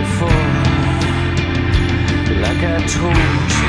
before, like I told you.